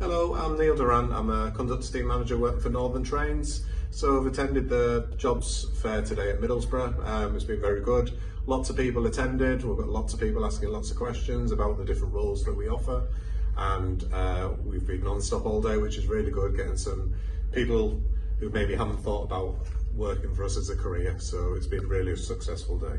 Hello, I'm Neil Durant. I'm a conduct team manager work for Northern Trains. So I've attended the jobs fair today at Middlesbrough. Um, it's been very good. Lots of people attended. We've got lots of people asking lots of questions about the different roles that we offer. And uh, we've been non-stop all day, which is really good, getting some people who maybe haven't thought about working for us as a career. So it's been really a successful day.